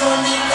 Sonic.